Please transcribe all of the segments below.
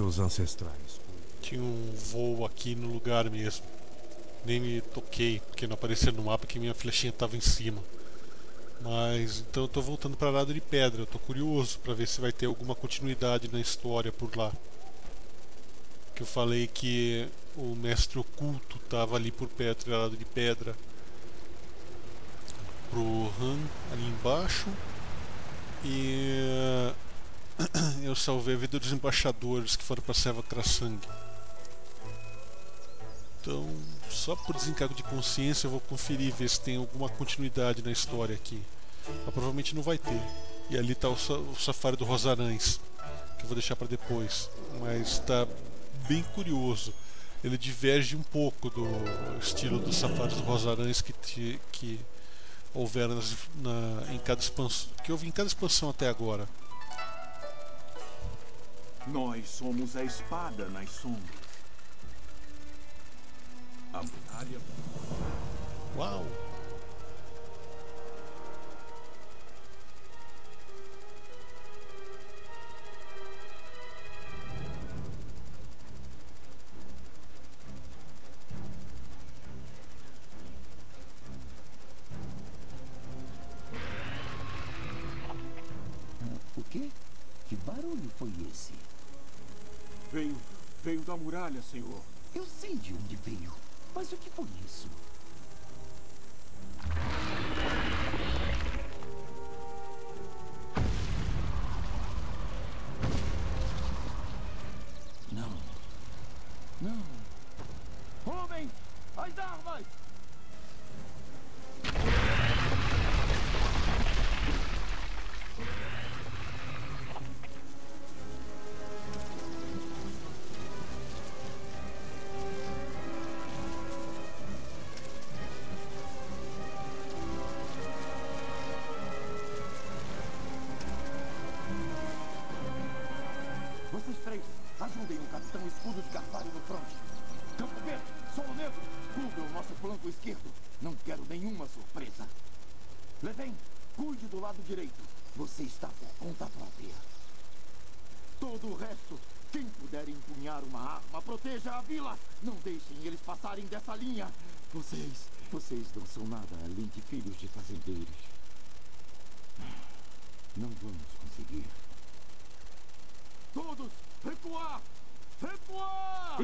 Os ancestrais? Tinha um voo aqui no lugar mesmo. Nem me toquei, porque não aparecia no mapa que minha flechinha estava em cima. Mas então eu tô voltando para Lado de Pedra. Eu tô curioso para ver se vai ter alguma continuidade na história por lá. Que eu falei que o mestre oculto tava ali por perto, Lado de Pedra. Pro Han ali embaixo. E eu salvei a vida dos embaixadores que foram para Seva Krasangue. Então, só por desencargo de consciência, eu vou conferir ver se tem alguma continuidade na história aqui. Mas provavelmente não vai ter. E ali está o, o, safari do Rosarães, que eu vou deixar para depois. Mas está bem curioso. Ele diverge um pouco do estilo dos safaris do Rosarães que, te, que houveram na, em cada expansão, que houve em cada expansão até agora. Nós somos a espada nas sombras. A muralha. Uau! Da muralha, senhor. Eu sei de onde veio. Mas o que foi isso? Vocês três, ajudem o Capitão Escudo de Carvalho no fronte. Campo Verde, Solo Negro, cubra o nosso flanco esquerdo. Não quero nenhuma surpresa. Levem, cuide do lado direito. Você está por conta própria. Todo o resto, quem puder empunhar uma arma, proteja a vila. Não deixem eles passarem dessa linha. Vocês, vocês não são nada além de filhos de fazendeiros. Não vamos conseguir. Todos, recuar! Recuar!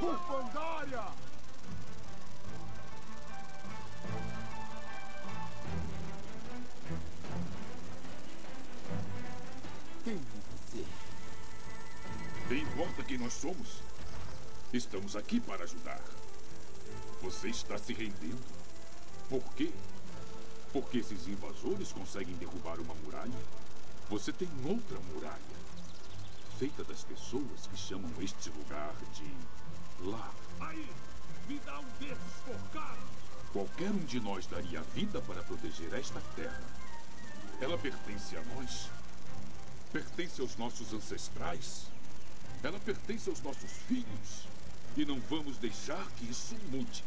Bufandária! Quem nós somos. Estamos aqui para ajudar. Você está se rendendo? Por quê? Porque esses invasores conseguem derrubar uma muralha? Você tem outra muralha. Feita das pessoas que chamam este lugar de lá. Aí! Me dá um desses forcados! Qualquer um de nós daria a vida para proteger esta terra. Ela pertence a nós. Pertence aos nossos ancestrais. Ela pertence aos nossos filhos. E não vamos deixar que isso mude.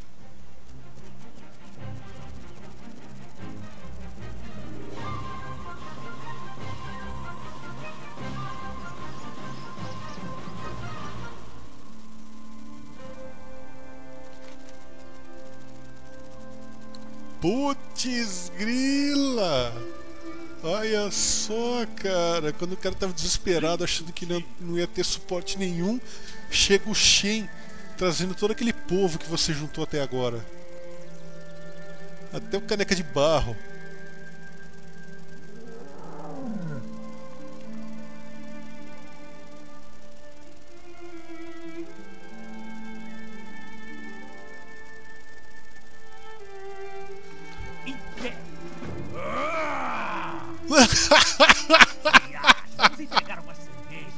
Putz grila! Olha só, cara. Quando o cara tava desesperado, achando que não, ia ter suporte nenhum, chega o Shen trazendo todo aquele povo que você juntou até agora. Até o caneca de barro. Vamos entregar umas cervejas.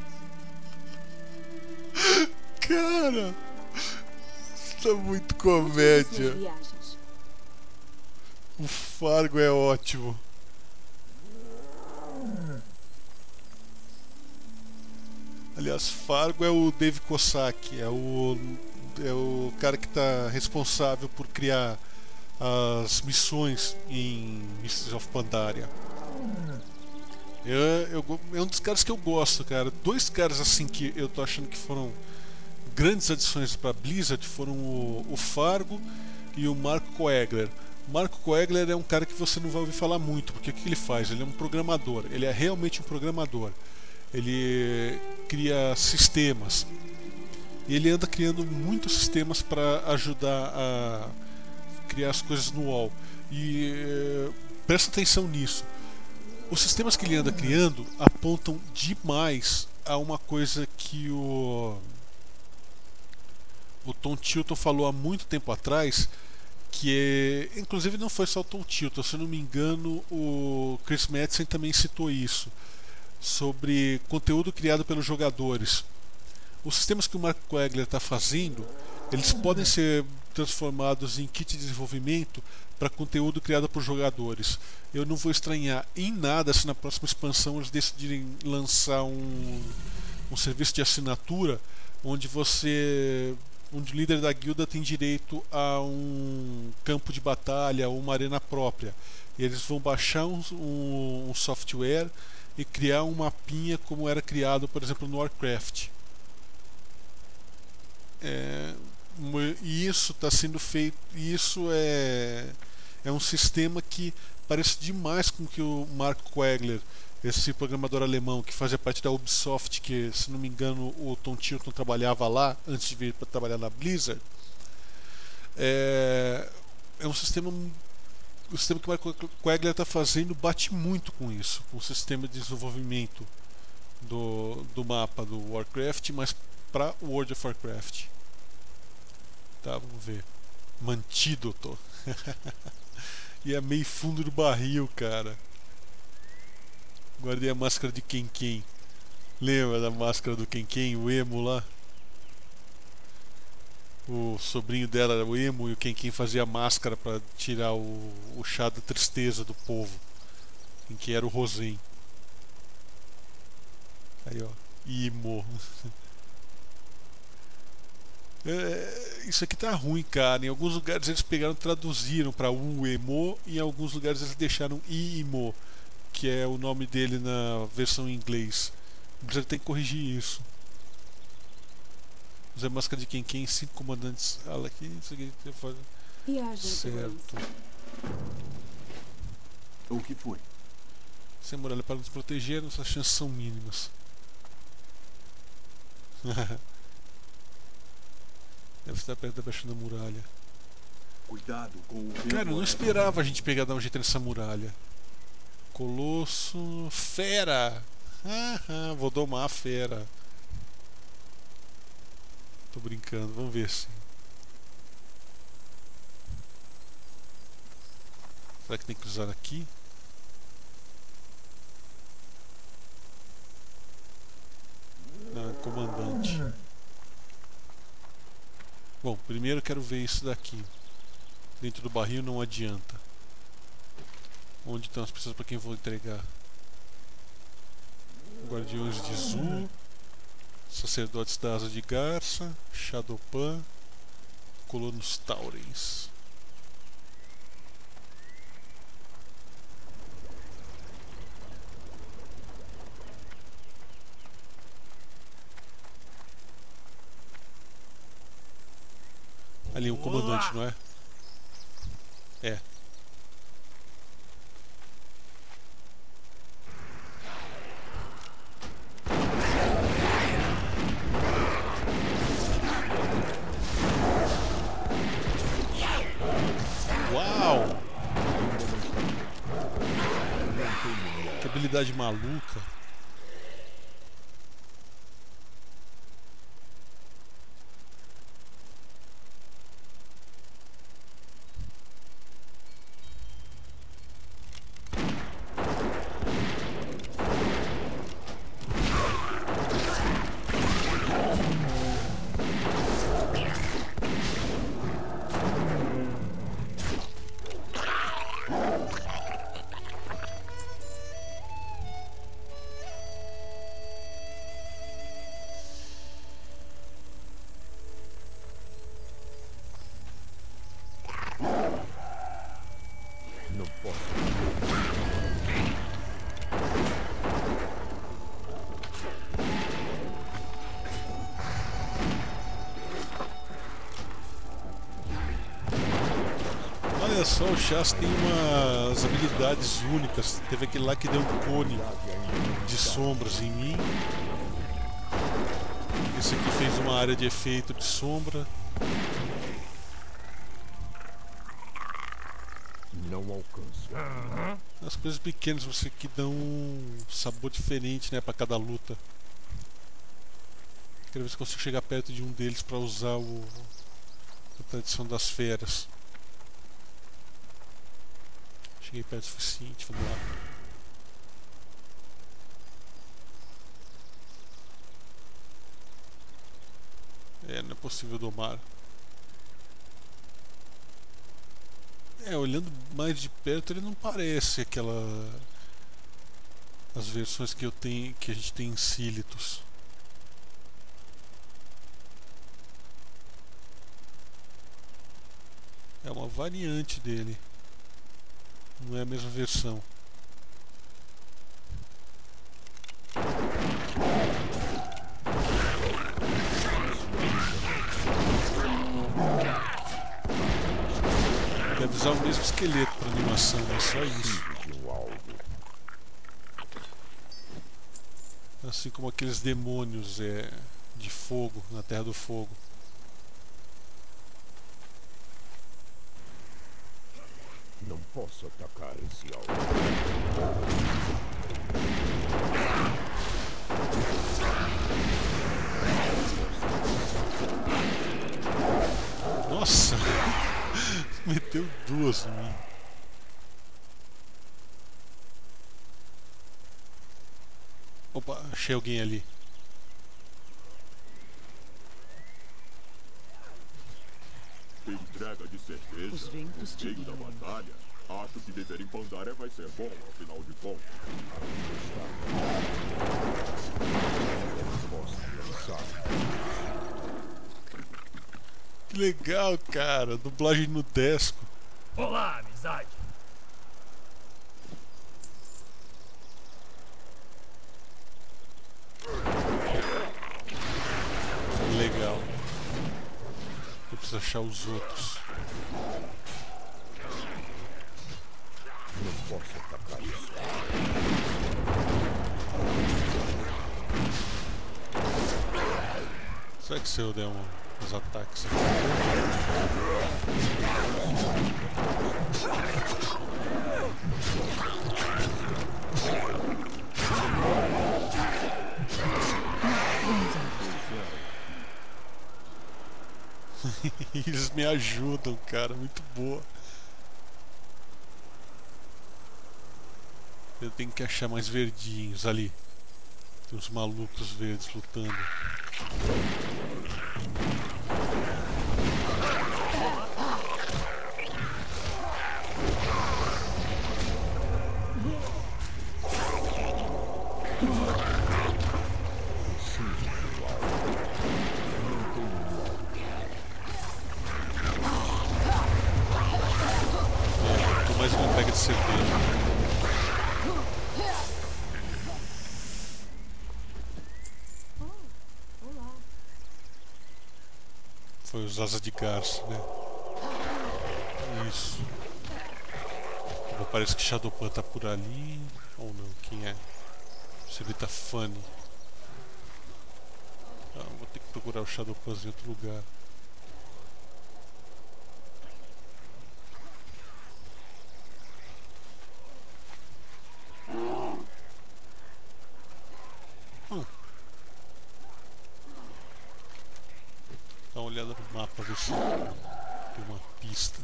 Cara, isso tá muito comédia. O Fargo é ótimo. Aliás, Fargo é o Dave Cossack, é o, é o cara que está responsável por criar as missões em Mists of Pandaria. Eu, eu, é um dos caras que eu gosto, cara. Dois caras assim que eu tô achando que foram grandes adições para Blizzard foram o, o, Fargo e o Marco Coegler. Marco Coegler é um cara que você não vai ouvir falar muito, porque o que ele faz? Ele é um programador, ele é realmente um programador. Ele cria sistemas. E ele anda criando muitos sistemas para ajudar a criar as coisas no UOL. E eh, presta atenção nisso. Os sistemas que ele anda criando apontam demais a uma coisa que o o Tom Tilton falou há muito tempo atrás, que é, inclusive não foi só o Tom Tilton, se não me engano, o Chris Madsen também citou isso, sobre conteúdo criado pelos jogadores. Os sistemas que o Mark Quegler está fazendo, eles podem ser transformados em kit de desenvolvimento para conteúdo criado por jogadores. Eu não vou estranhar em nada se na próxima expansão eles decidirem lançar um, um serviço de assinatura onde você onde o líder da guilda tem direito a um campo de batalha ou uma arena própria. E eles vão baixar um, um, um, software e criar um mapinha como era criado, por exemplo, no Warcraft. É, e isso está sendo feito. Isso é, é um sistema que parece demais com que o Mark Quegler esse programador alemão que fazia parte da Ubisoft, que se não me engano o Tom Tilton trabalhava lá antes de vir para trabalhar na Blizzard, é, é um sistema o sistema que o Michael Quagler está fazendo bate muito com isso, com o sistema de desenvolvimento do, do mapa do Warcraft, mas para World of Warcraft. Tá, vamos ver. Mantídoto. e é meio fundo do barril, cara. Guardei a máscara de quem. Lembra da máscara do quem, o emo lá? O sobrinho dela era o emo e o quem fazia máscara para tirar o, o chá da tristeza do povo. Em que era o Rosen. Aí ó, emo. É, isso aqui tá ruim, cara. Em alguns lugares eles pegaram traduziram para o emo e em alguns lugares eles deixaram imo que é o nome dele na versão em inglês. Você tem que corrigir isso. Zé Máscara de quem quem, cinco comandantes. Olha aqui, isso aqui faz. Certo. O que foi? Sem muralha para nos proteger, nossas chances são mínimas. Deve estar perto da baixa da muralha. Cuidado com o Cara, eu não esperava a gente pegar dar um jeito nessa muralha. Colosso. Fera! Ah, vou domar a fera. Tô brincando, vamos ver se. Será que tem que usar aqui? Não, é comandante. Bom, primeiro quero ver isso daqui. Dentro do barril não adianta. Onde estão as pessoas para quem vou entregar? Guardiões de Zul, Sacerdotes da Asa de Garça, Shadowpan, Colonos Taurens. Ali, o comandante, não é? É. habilidade maluca. Olha só, o Chas tem umas habilidades únicas. Teve aquele lá que deu um cone de sombras em mim. Esse aqui fez uma área de efeito de sombra. Não alcanço. As coisas pequenas você que dão um sabor diferente, né, para cada luta. Quero ver se consigo chegar perto de um deles para usar o a tradição das feras. Cheguei perto o suficiente, vamos lá. É, não é possível domar. É, olhando mais de perto ele não parece aquela as versões que eu tenho que a gente tem em Sílitos. É uma variante dele. Não é a mesma versão. Deve usar o mesmo esqueleto para animação, é só isso. Assim como aqueles demônios é, de fogo na Terra do Fogo. Não posso atacar esse alvo. Nossa! Meteu duas em mim. Opa, achei alguém ali. Entrega de certeza. Os ventos te da batalha. Acho que beber em Pandaria vai ser bom, afinal de contas. Que legal, cara. Dublagem no Desco. Olá, amizade. Legal. Eu preciso achar os outros. Não posso atacar esse Será que se eu der um, uns ataques? Eles me ajudam, cara. Muito boa. Eu tenho que achar mais verdinhos ali. Tem uns malucos verdes lutando. É, tô mais uma pega de cerveja. Foi os asas de garça, né? Isso. Parece que Shadowpan tá por ali. Ou não, quem é? Se ele tá funny. Ah, vou ter que procurar o Shadowpan em outro lugar. Hum. Dá uma olhada no mapa, ver se tem uma pista.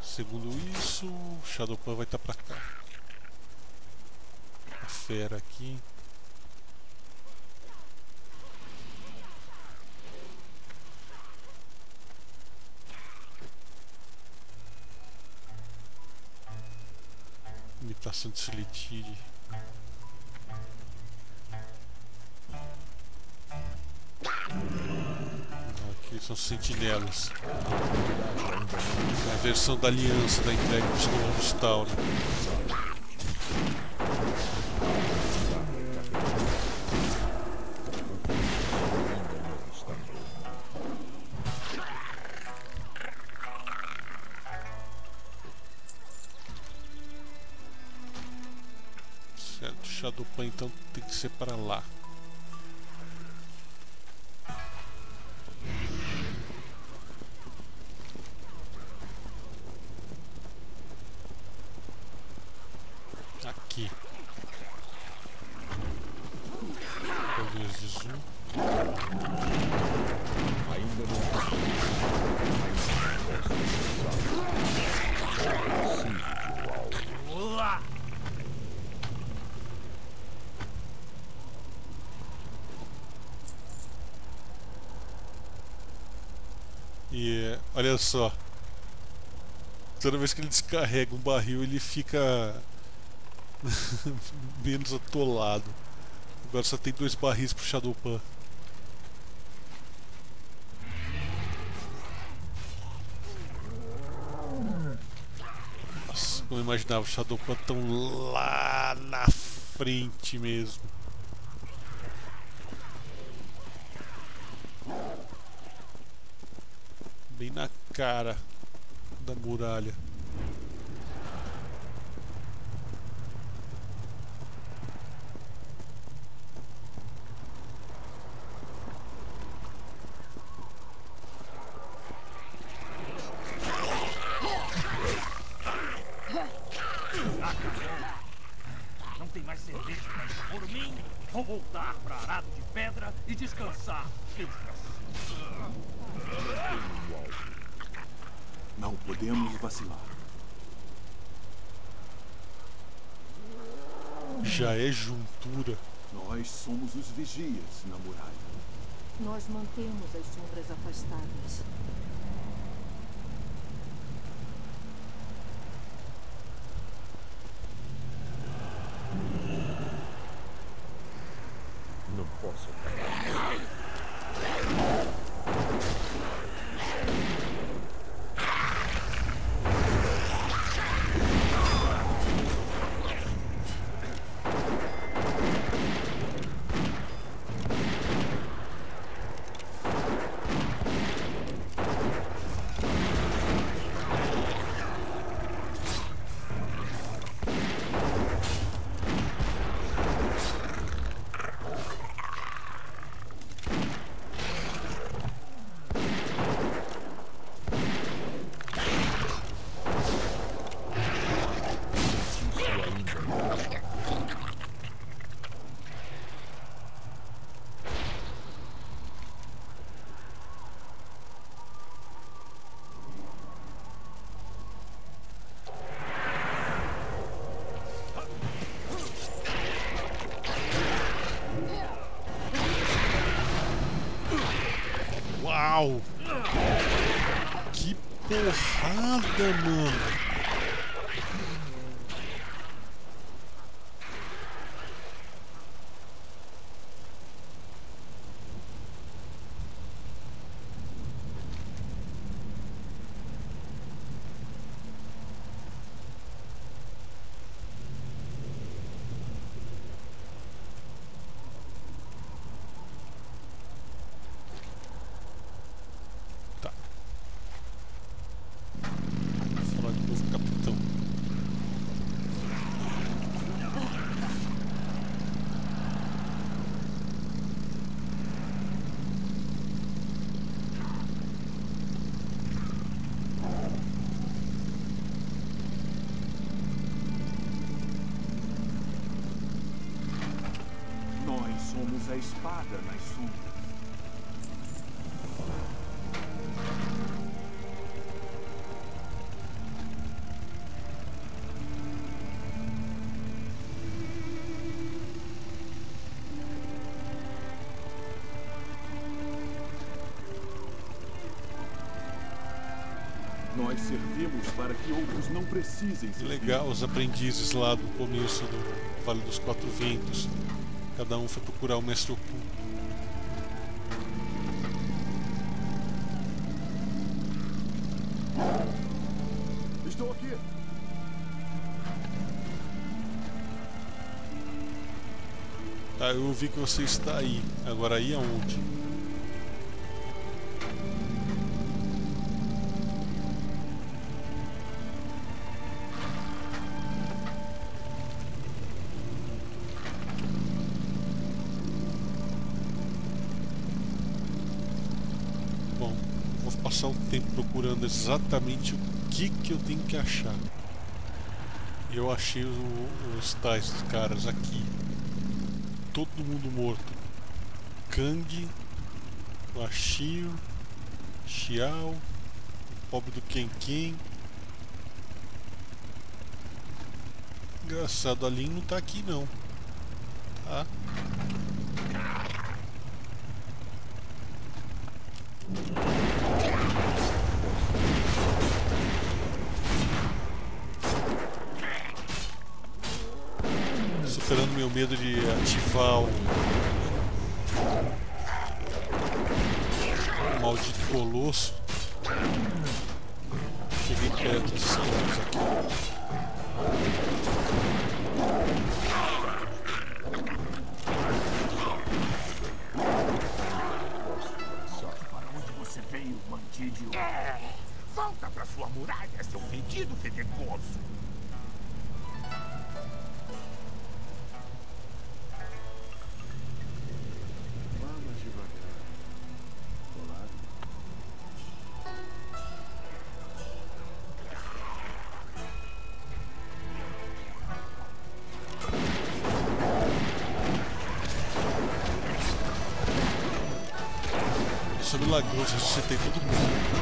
Segundo isso, o Shadowpan vai estar pra cá. A fera aqui. Imitação de Silitide. São sentinelas. É a versão da aliança da entrega dos colonos Tauro. Olha só. Toda vez que ele descarrega um barril, ele fica menos atolado. Agora só tem dois barris pro Shadowpan. Nossa, não imaginava o Shadowpan tão lá na frente mesmo. Bem na cara da muralha. Não tem mais por mim, vou voltar para Arado de Pedra e descansar. Não podemos vacilar. Já é juntura. Nós somos os vigias na muralha. Nós mantemos as sombras afastadas. Não posso. Uau! Que porrada, mano! Tá. Vou falar de novo, capitão. Nós somos a espada nas sombras. Nós servimos para que outros não precisem servir. legal, os aprendizes lá do começo do Vale dos Quatro Ventos. Cada um foi procurar o mestre oculto. Estou aqui. Tá, eu vi que você está aí. Agora aí aonde? Passar um tempo procurando exatamente o que, que eu tenho que achar. Eu achei o- os tais caras aqui. Todo mundo morto. Kang, o Ashio, Xiao, o pobre do Ken Ken. Engraçado, a Lin não tá aqui não. Milagroso, ressuscitei todo mundo.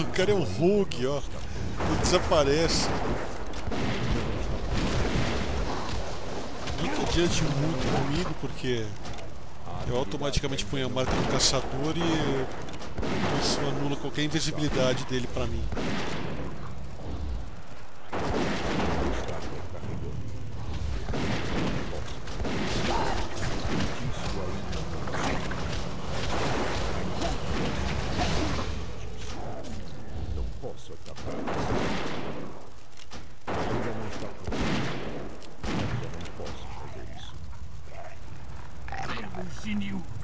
O cara é um rogue, ó. Ele desaparece. Nunca adiante muito comigo, porque eu automaticamente ponho a marca do caçador e isso anula qualquer invisibilidade dele pra mim. Não posso acabar. Ainda não está pronto. Ainda não posso fazer isso. Temos Genius.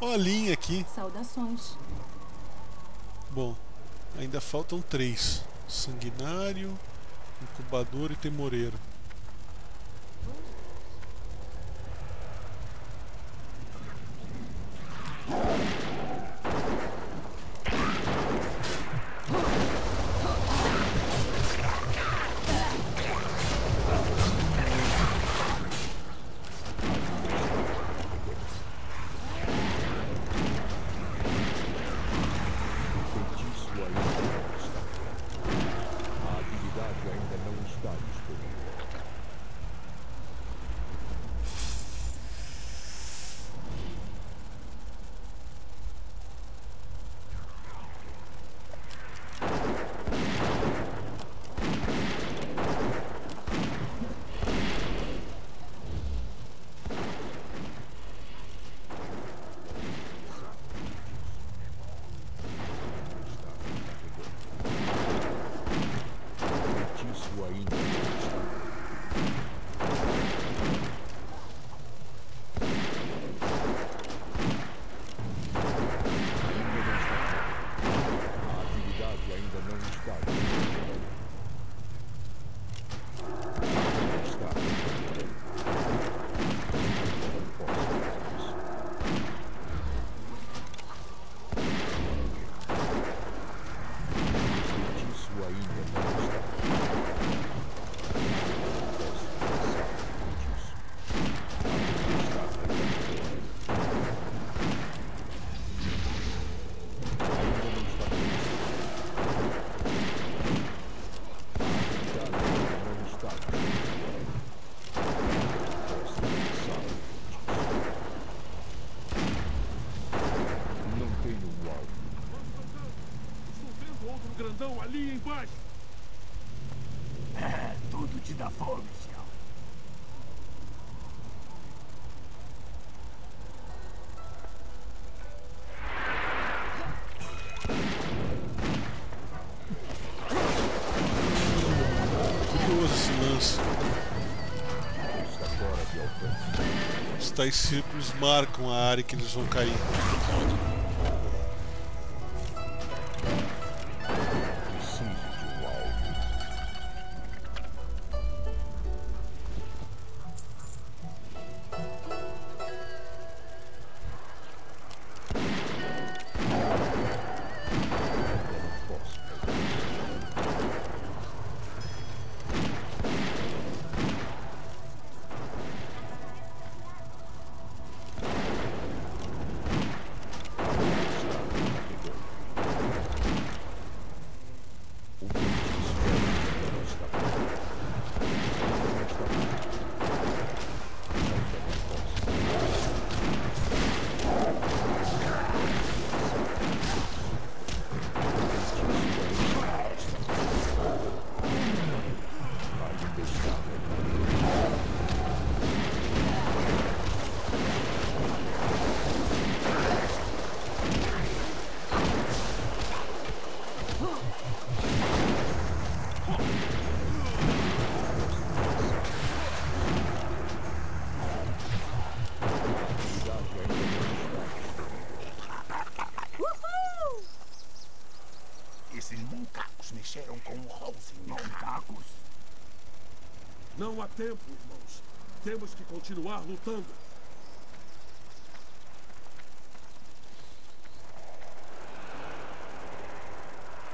Ó a linha aqui. Saudações. Bom, ainda faltam três: Sanguinário, Incubador e Temoreiro. Tais círculos marcam a área que eles vão cair. Tempo, irmãos. Temos que continuar lutando.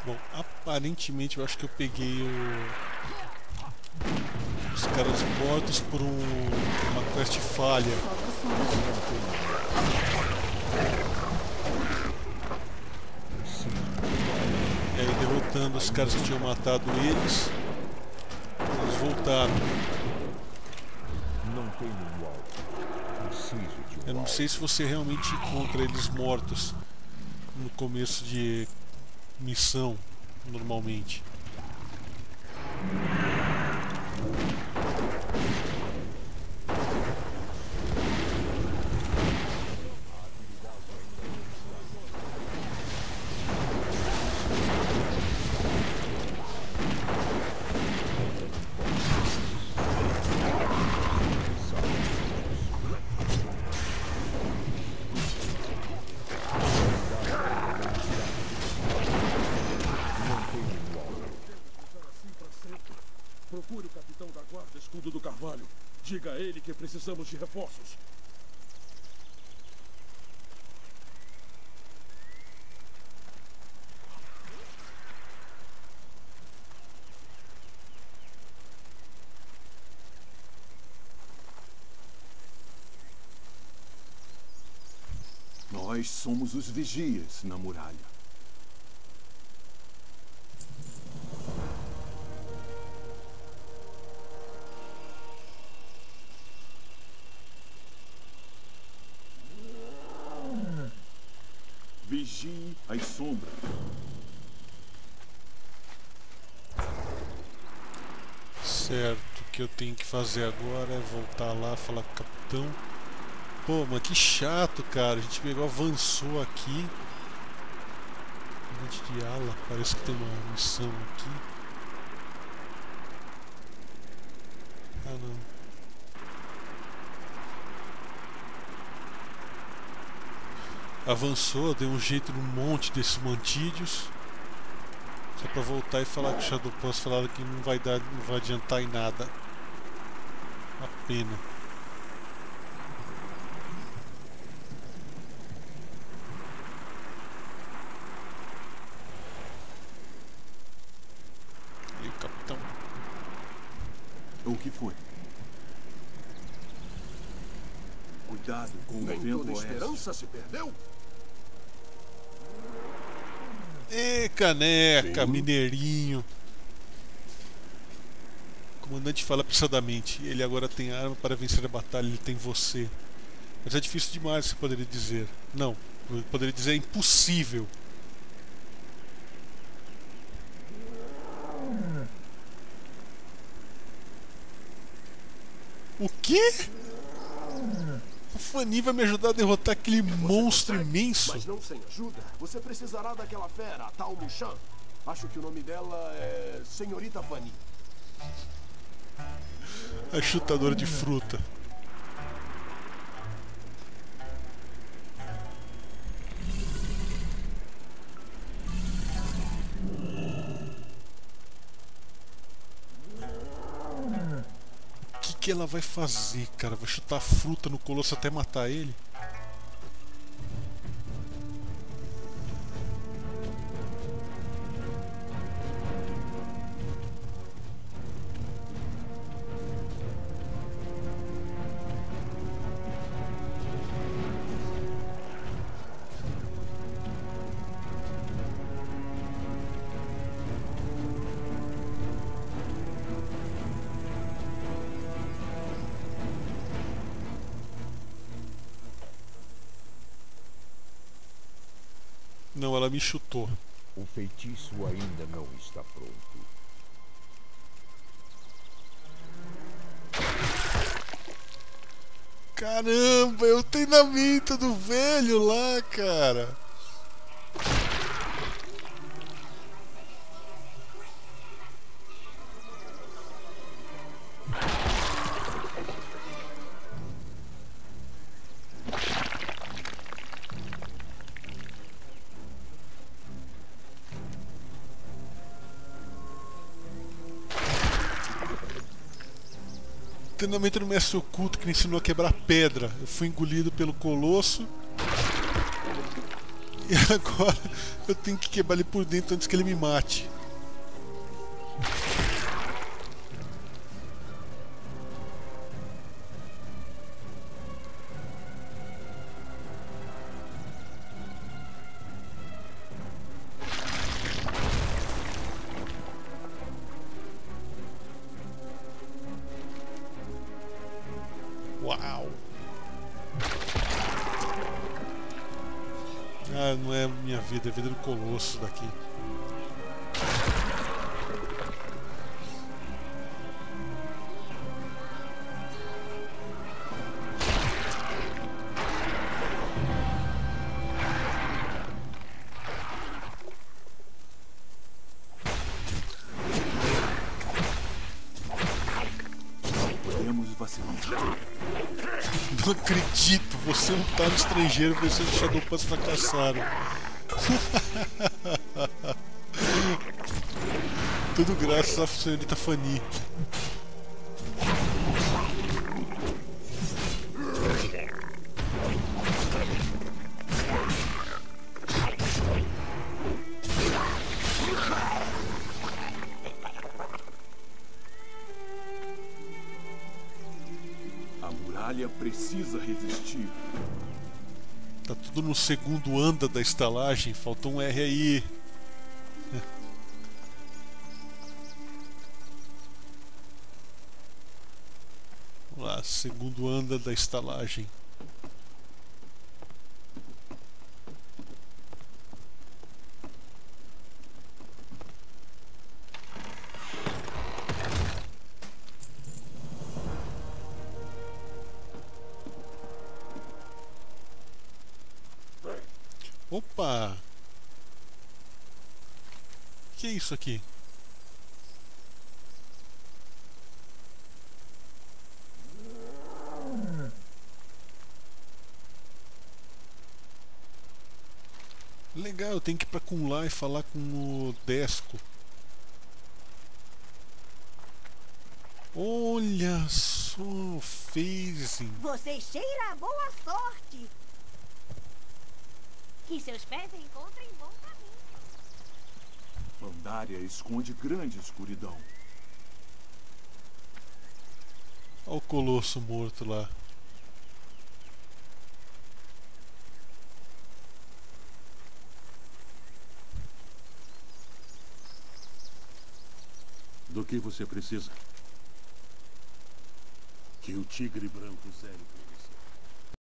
Bom, aparentemente eu acho que eu peguei o... os caras mortos por um... uma quest falha. E aí derrotando os caras que tinham matado eles, eles voltaram. Não tenho um alvo. Preciso de um Eu não sei se você realmente encontra eles mortos no começo de missão, normalmente. Não tenho um alvo. Assim para sempre. Procure o capitão da guarda, escudo do Carvalho. Diga a ele que precisamos de reforços. Nós somos os vigias na muralha. Tenho que fazer agora é voltar lá falar com o capitão. Pô, mas que chato, cara. A gente pegou, avançou aqui. Monte de ala, parece que tem uma missão aqui. Ah não. Avançou, deu um jeito no monte desses mantídeos. Só pra voltar e falar que o Shadow Plus falaram que não vai dar, não vai adiantar em nada. Uma pena. E o capitão? O que foi? Cuidado com o vento oeste. se perdeu? Ê, caneca, Sim. mineirinho. O comandante fala apressadamente. Ele agora tem arma para vencer a batalha, ele tem você. Mas é difícil demais, você poderia dizer. Não, eu poderia dizer é impossível. O quê? O Fanny vai me ajudar a derrotar aquele monstro imenso? Mas não sem ajuda. Você precisará daquela fera, a tal Mushan. Acho que o nome dela é Senhorita Fanny. A chutadora de fruta. O que, que ela vai fazer, cara? Vai chutar fruta no colosso até matar ele? Me chutou. O feitiço ainda não está pronto. Caramba, é o treinamento do velho lá, cara. Treinamento do mestre oculto que me ensinou a quebrar pedra. Eu fui engolido pelo colosso. E agora eu tenho que quebrar ele por dentro antes que ele me mate. Colosso daqui. Não acredito, você não tá no estrangeiro, você do Shadowpants fracassaram. Tudo graças à senhorita Fanny. A muralha precisa resistir. Tá tudo no segundo anda da estalagem, faltou um R aí. Vamos lá, segundo anda da estalagem. Opa! Que é isso aqui? Legal, eu tenho que ir pra Kunlai e falar com o Desco. Olha só, phasing. Você cheira a boa sorte. Que seus pés encontrem bom caminho. Pandaria esconde grande escuridão. Olha o colosso morto lá. Do que você precisa? Que o tigre branco sério